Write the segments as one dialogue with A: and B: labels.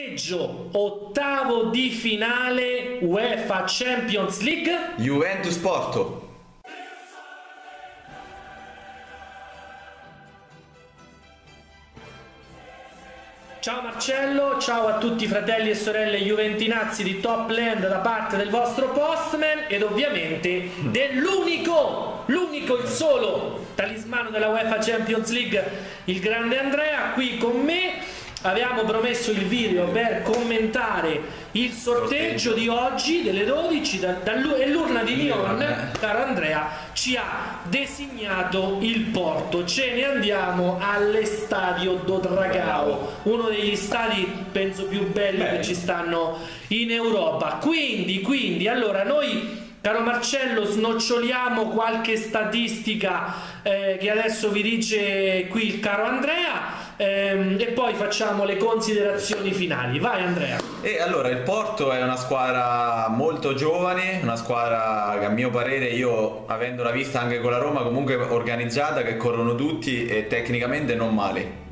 A: sorteggio ottavo di finale UEFA Champions League
B: Juventus Porto.
A: Ciao Marcello, ciao a tutti i fratelli e sorelle juventinazzi di Top Land da parte del vostro postman ed ovviamente dell'unico, l'unico, il solo talismano della UEFA Champions League, il grande Andrea, qui con me avevamo promesso il video per commentare il sorteggio di oggi delle 12 da, da, e l'urna di Lyon, caro Andrea, ci ha designato il porto. Ce ne andiamo all'estadio Dodragao, uno degli stadi penso più belli Beh. che ci stanno in Europa. Quindi, quindi, allora noi Caro Marcello, snoccioliamo qualche statistica eh, che adesso vi dice qui il caro Andrea ehm, e poi facciamo le considerazioni finali. Vai Andrea.
B: E allora il Porto è una squadra molto giovane, una squadra che a mio parere io avendola vista anche con la Roma comunque organizzata che corrono tutti e tecnicamente non male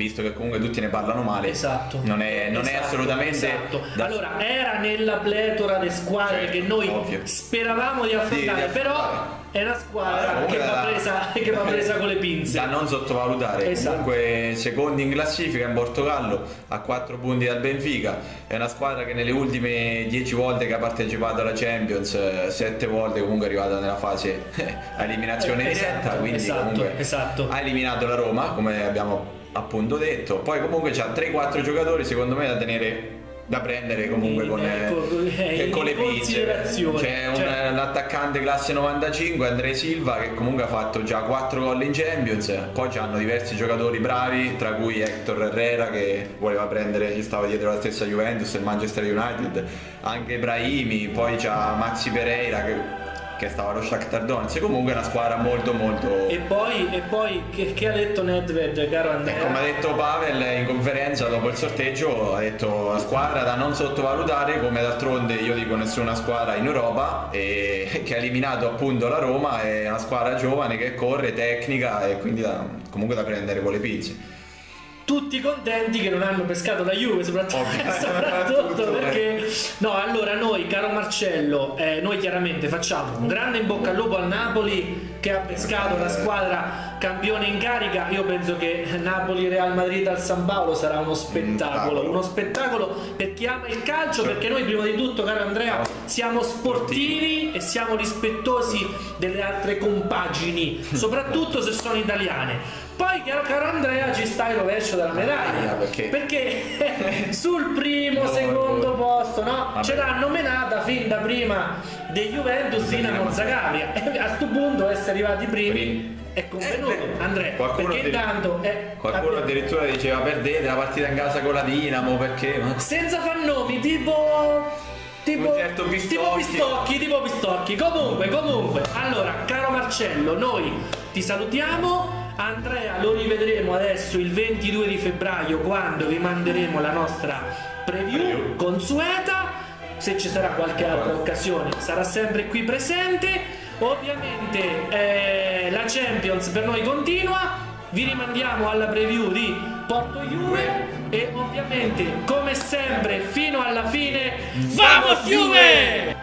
B: visto che comunque tutti ne parlano male.
A: Esatto.
B: Non è, non
A: esatto,
B: è assolutamente.
A: Esatto. Da... Allora, era nella pletora di squadre certo, che noi ovvio. speravamo di affrontare, sì, di però è una squadra ah, che, va presa, che, va presa, con le pinze.
B: Da non sottovalutare. Esatto. Comunque, secondi in classifica in Portogallo a 4 punti dal Benfica. È una squadra che nelle ultime 10 volte che ha partecipato alla Champions, 7 volte comunque è arrivata nella fase a eliminazione eh, diretta. Esatto, quindi
A: esatto,
B: comunque
A: esatto.
B: ha eliminato la Roma, come abbiamo appunto detto. Poi comunque c'ha 3-4 giocatori secondo me da tenere da prendere comunque con, eh, con le pinze. C'è un, cioè... l'attaccante classe 95 Andrea Silva che comunque ha fatto già 4 gol in Champions, poi hanno diversi giocatori bravi, tra cui Hector Herrera che voleva prendere, gli stava dietro la stessa Juventus e Manchester United, anche Brahimi, poi c'ha Maxi Pereira che che stava allo Shakhtar Donetsk comunque è una squadra molto molto
A: e poi, e poi che, che, ha detto Nedved caro Andrea?
B: come ha detto Pavel in conferenza dopo il sorteggio ha detto una squadra da non sottovalutare come d'altronde io dico nessuna squadra in Europa e che ha eliminato appunto la Roma è una squadra giovane che corre tecnica e quindi da, comunque da prendere con le pinze
A: tutti contenti che non hanno pescato la Juve soprattutto, soprattutto perché no allora noi caro Marcello eh, noi chiaramente facciamo un grande in bocca al lupo al Napoli che ha pescato la squadra campione in carica. Io penso che Napoli Real Madrid al San Paolo sarà uno spettacolo uno spettacolo per chi ama il calcio perché noi prima di tutto caro Andrea siamo sportivi e siamo rispettosi delle altre compagini soprattutto se sono italiane. Poi, caro Andrea, sta il rovescio della medaglia. Ah, perché? perché sul primo, no, secondo posto, no? Ce l'hanno menata fin da prima dei Juventus fino a Mozzagavia. E a questo punto essere arrivati primi è convenuto eh, Andrea qualcuno perché intanto
B: è, qualcuno addirittura diceva perdete la partita in casa con la Dinamo perché?
A: Senza far nomi tipo tipo, certo tipo pistocchi tipo pistocchi. Comunque comunque. Allora caro Marcello noi ti salutiamo Andrea lo rivedremo adesso il 22 di febbraio quando vi manderemo la nostra preview, consueta. Se ci sarà qualche altra occasione sarà sempre qui presente. Ovviamente eh, la Champions per noi continua. Vi rimandiamo alla preview di Porto Juve e ovviamente come sempre fino alla fine Vamos Juve!